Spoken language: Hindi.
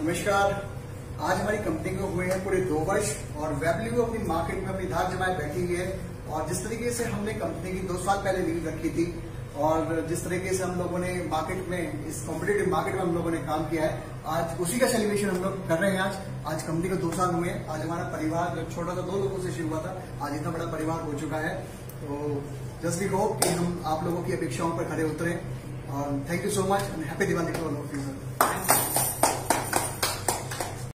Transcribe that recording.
नमस्कार। आज हमारी कंपनी को हुए हैं पूरे दो वर्ष और वेबल्यू अपनी मार्केट में अपनी धार जमाए बैठी हुई है। और जिस तरीके से हमने कंपनी की दो साल पहले लीड रखी थी और जिस तरीके से हम लोगों ने मार्केट में, इस कॉम्पिटेटिव मार्केट में हम लोगों ने काम किया है, आज उसी का सेलिब्रेशन हम लोग कर रहे हैं आज। आज कंपनी को दो साल हुए आज हमारा परिवार छोटा सा दो लोगों से शुरू हुआ था। आज इतना बड़ा परिवार हो चुका है। तो जस्ट वी होप कि हम आप लोगों की अपेक्षाओं पर खड़े उतरे। और thank you so much and happy Diwali to all of you